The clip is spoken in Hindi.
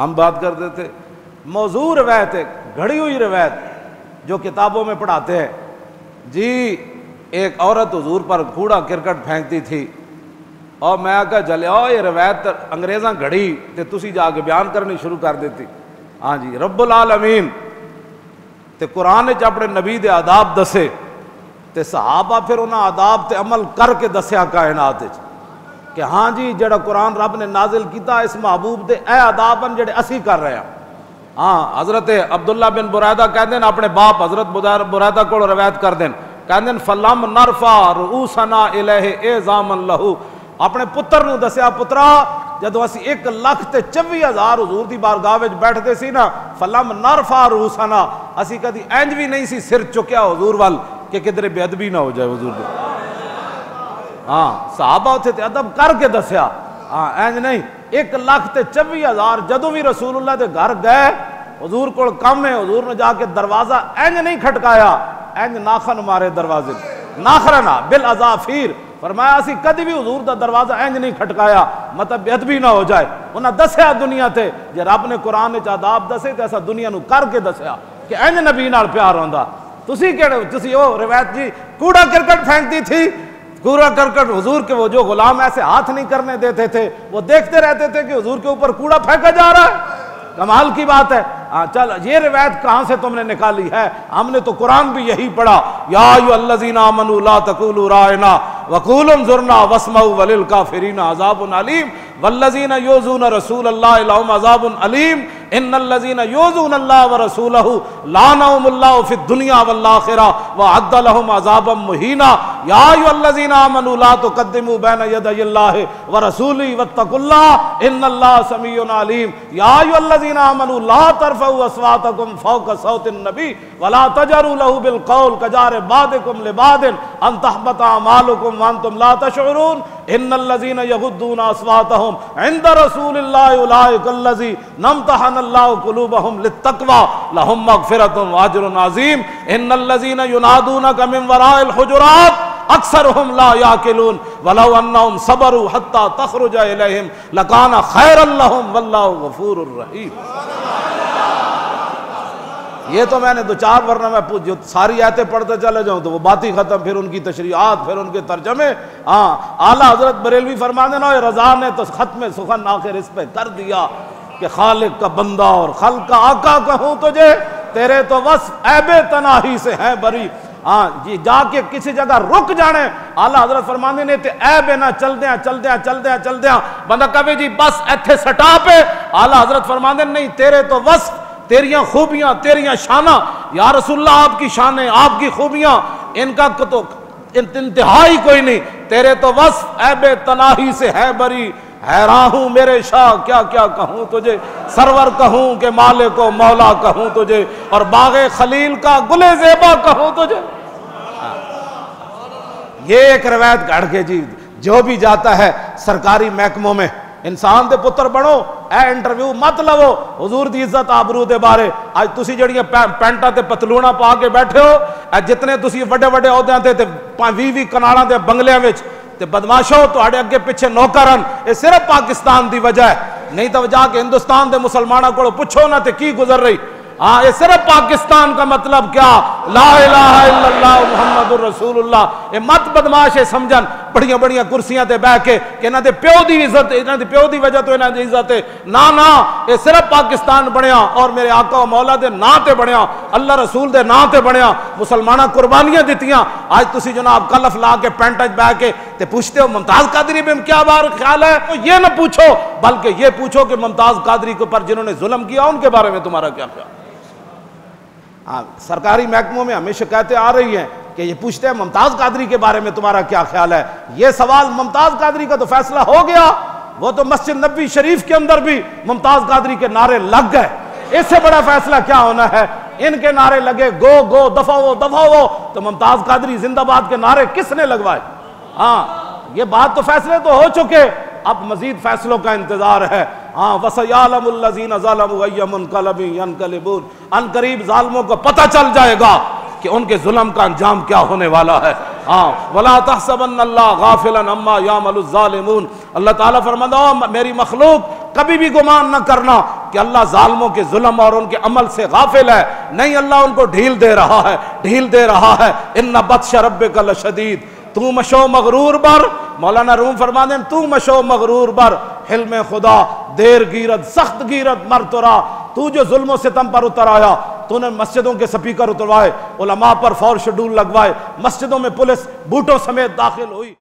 हम बात करते थे मौजू रवायत है घड़ी हुई रवायत जो किताबों में पढ़ाते हैं। जी, एक औरत हजूर पर कूड़ा क्रिकेट फेंकती थी। और मैं आकर जलिया ये रवायत अंग्रेजा घड़ी तो तुम जाके बयान करनी शुरू कर देती। हाँ जी, रब्बुल आलमीन तो कुरान च अपने नबी के आदाब दसे तो सहाबा फिर उन्होंने आदाब से अमल करके दसिया कायनात कि हाँ जी जरा कुरान रब ने नाजिल किया इस महबूब के ए आदाब हैं जोड़े असी कर रहे हैं हाँ हज़रत अब्दुल्ला बिन बुरैदा कहते हैं अपने बाप हज़रत बुरैदा को रवायत कर दें कहते फलम नरफा रूसना इलह ए जामन लहू। अपने पुत्र दसिया पुत्रा असं एक लख तो चौबी हज़ार हजूर की बारगाह बैठते सी ना, फलम नरफा रूसना, असी कभी इंज भी नहीं सी, सिर चुकया हजूर वाल, कि किधरे बेअदबी ना हो जाए हजूर हाँ साहबा उ अदब करके दसिया। हाँ इंज नहीं, एक लख चौबी हज़ार जो भी रसूल के घर गए, हजूर को कम है, हजूर ने जाके दरवाज़ा इंज नहीं खटकाया। इंज नाखन मारे दरवाजे नाखरना, बिल अजाफिर। फरमाया, असी कभी भी हजूर का दरवाज़ा इंज नहीं खटकाया। मतलब बेदबी ना हो जाए। उन्हें दसिया दुनिया से जे रब ने कुरान आदाब दसे तो ऐसा दुनिया करके दसिया कि इंज नबी प्यार आता रवायत जी, कूड़ा क्रिकेट फेंकती थी कूड़ा करकट हजूर के वो जो गुलाम ऐसे हाथ नहीं करने देते थे, वो देखते रहते थे कि हजूर के ऊपर कूड़ा फेंका जा रहा है। कमाल की बात है। हाँ चल, ये रिवायत कहाँ से तुमने निकाली है? हमने तो कुरान भी यही पढ़ा। या अल्लाजीना मनुला तकुल रायना वकूलम जुरना वसमऊ वलिल काफिरीना अजाबुन अलीम। योजून रसूल अजाबुन अलीम। इन योजून व रसूल दुनिया वल आखिरा। व अद्दलहुम अजाबम मुहीना। या अय्युहल्लजीना आमनू बैन व रसूली वत्तकुल्लाह इन्नल्लाह समीउन अलीम। या अय्युहल्लजीना आमनू ला फौक सौतिन नबी वला तजरू लहु बिल कौल कजार बादिकुम लिबादिन। अन तहबता अमालुकुम व अंतुम ला तशउरून इन्नल्लजीन यगुद्दून अस्वातहुम। इंद रसूलिल्लाह उलाइकल्लजी नमतहन अल्लाह कुलूबहुम लित्तकवा। लहुम मगफिरतुन व अजरुन अजीम। इन्नल्लजीन युनादूनक मिन वराइल हुजुरात। अक्सरहुम ला याकिलून। वलौ अन्नहुम सबरू हत्ता तखरुज इलैहिम। लकाना खैरल लहुम वल्लाहु गफूरुर रहीम। ये तो मैंने दो चार वरना मैं जो सारी आयतें पढ़ते चले जाऊँ तो वो बात ही खत्म, फिर उनकी तशरीहत फिर उनके तर्जमे। हाँ आला हज़रत बरेलवी फरमा देना रजा ने तो खत्म सुखन आखिर इस पे कर दिया। कि खालिक का बंदा और खल का आका कहूँ तुझे, तेरे तो बस ऐबे तनाही से है बरी। हाँ जी जाके किसी जगह रुक जाने। आला हज़रत फरमाने ने ते ऐ ना चल दिया चल दिया चल दिया चल दिया बंदा कवे जी, बस इथे सटा पे। आला हज़रत फरमाने नहीं, तेरे तो बस तेरिया खूबियाँ, तेरिया शाना। या रसुल्ला आपकी शान, आपकी खूबियाँ। इनका तो इंतहाई कोई नहीं। तेरे तो बस ऐबे तनाही से है बरी। हैरान हूँ मेरे शाह, क्या क्या कहूँ तुझे? सरवर कहूँ के माले को मौला कहूँ तुझे, और बागे खलील का गुले जेबा कहूँ तुझे। ये एक रवायत गढ़ के जी, जो भी जाता है सरकारी महकमों में, इंसान के पुत्र बनो ए इंटरव्यू मत लवो, हजूर की इज़्ज़त आबरू के बारे। अज तुम जड़िया पैंटा पतलूना पा के बैठे हो जितने तुम व्डे व्डे अहद्या भी भी के बंगलिया ਤੇ ਬਦਮਾਸ਼ੋ ਤੁਹਾਡੇ ਅੱਗੇ ਪਿੱਛੇ ਨੌਕਰ ਹਨ ਇਹ ਸਿਰਫ ਪਾਕਿਸਤਾਨ ਦੀ ਵਜ੍ਹਾ ਹੈ ਨਹੀਂ ਤਾਂ ਜਾ ਕੇ ਹਿੰਦੁਸਤਾਨ ਦੇ ਮੁਸਲਮਾਨਾਂ ਕੋਲ ਪੁੱਛੋ ਨਾ ਤੇ ਕੀ ਗੁਜ਼ਰ ਰਹੀ हाँ ये सिर्फ पाकिस्तान का मतलब क्या ला मोहम्मद रसूलुल्लाह ये मत बदमाश है समझन बड़िया बड़िया कुर्सियां ते बह के इन्हों के प्यो की इज्जत इन्हों के प्यो की वजह तो इन्हों की इज्जत है ना ना ये सिर्फ पाकिस्तान बनया और मेरे आका मौला के नां से बनया अल्लाह रसूल के नां से बनया मुसलमान कुर्बानियां दित्तियां आज तुम जनाब कलफ ला के पेंट बह के ते पूछते हो, मुमताज़ कादरी में क्या बार ख्याल है? तो ये ना पूछो, बल्कि ये पूछो कि मुमताज़ कादरी के ऊपर जिन्होंने जुल्म किया, उनके बारे में तुम्हारा क्या ख्याल? हाँ सरकारी महकमों में हमें शिकायतें आ रही हैं कि ये पूछते हैं, मुमताज़ कादरी के बारे में तुम्हारा क्या ख्याल है? ये सवाल मुमताज़ कादरी का तो फैसला हो गया। वो तो मस्जिद नबी शरीफ के अंदर भी मुमताज़ कादरी के नारे लग गए। इससे बड़ा फैसला क्या होना है? इनके नारे लगे, गो गो, दफाओ दफाओ। तो मुमताज़ कादरी जिंदाबाद के नारे किसने लगवाए? हाँ ये बात तो फैसले तो हो चुके। अब मजीद फैसलों का इंतज़ार है। हाँ वसयालमजीन अन करीब जालमों को पता चल जाएगा कि उनके जुल्म का अंजाम क्या होने वाला है। हाँ मेरी मखलूक, कभी भी गुमान न करना कि अल्लाह जालमों के जुल्म और उनके अमल से गाफिल है। नहीं, अल्लाह उनको ढील दे रहा है, ढील दे रहा है। इन बदश रब कल शदीद तू मशो मगरूर बर। मौलाना रूम फरमा दे तू मशो मगरूर बर हिल में खुदा, देर गीरत, सख्त गिरत मर तुरा। तू जो जुल्मों से तम पर उतर आया, तूने मस्जिदों के स्पीकर उतरवाए, उलमा पर फौर शेड्यूल लगवाए, मस्जिदों में पुलिस बूटों समेत दाखिल हुई।